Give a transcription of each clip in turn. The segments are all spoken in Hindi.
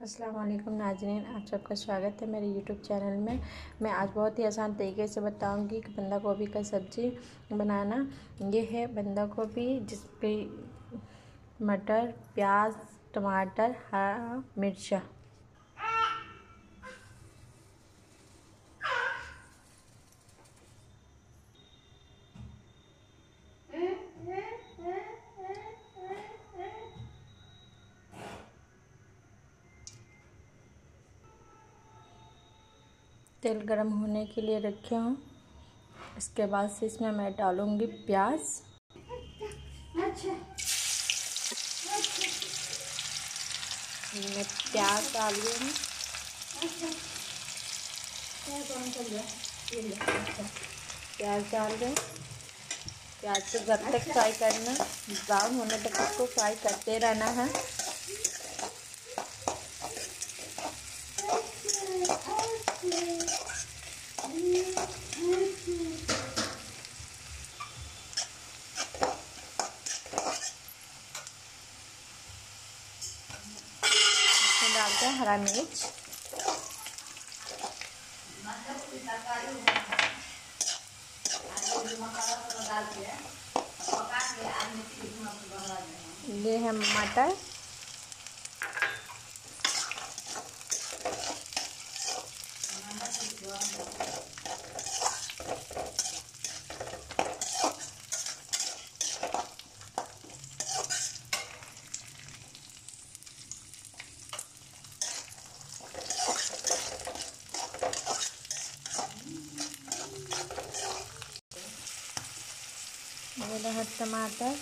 वालेकुम नाजरीन, आप सबका स्वागत है मेरे यूट्यूब चैनल में। मैं आज बहुत ही आसान तरीके से बताऊँगी कि बंदा गोभी का सब्ज़ी बनाना। ये है बंदा गोभी जिस पे मटर, प्याज, टमाटर, हरा मिर्चा। तेल गरम होने के लिए रखे हूँ। इसके बाद से इसमें मैं डालूँगी प्याज। मैं प्याज डाल रही हूँ। प्याज डाल रहे प्याज को जब तक फ्राई करना ब्राउन होने तक उसको फ्राई करते रहना है। डालते हैं हरा मिर्च। ये है मटर। रहा टमाटर।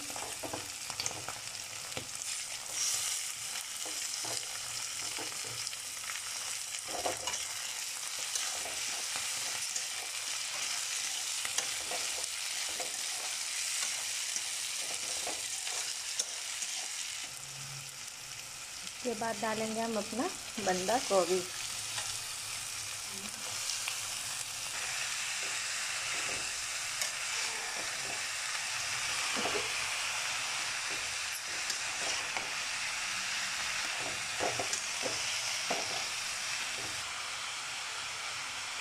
इसके बाद डालेंगे हम अपना बंदा गोभी।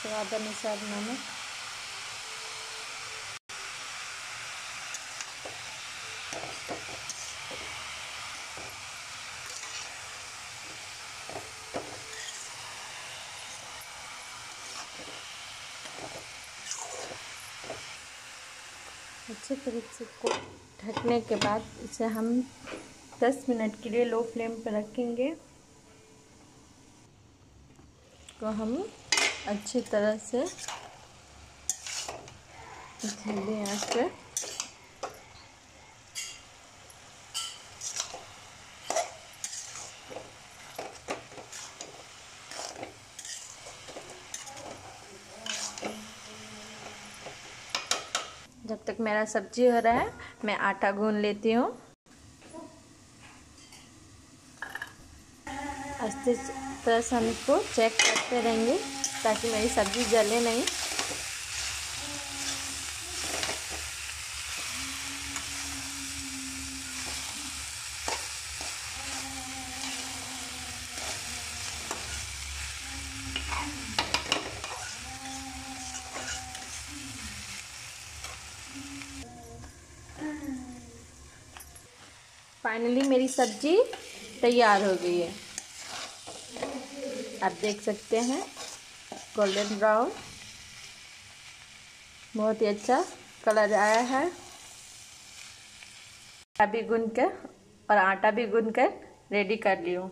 स्वाद अनुसार नमक। अच्छे तरीके से को ढकने के बाद इसे हम 10 मिनट के लिए लो फ्लेम पर रखेंगे। तो हम अच्छी तरह से धीमी पे जब तक मेरा सब्ज़ी हो रहा है, मैं आटा गूंद लेती हूँ। अच्छी तरह से हम इसको चेक करते रहेंगे, ताकि मेरी सब्ज़ी जले नहीं। फाइनली मेरी सब्ज़ी तैयार हो गई है। आप देख सकते हैं। गोल्डन ब्राउन बहुत ही अच्छा कलर आया है। आटा भी गुन कर और आटा भी गुन कर रेडी कर ली हूँ।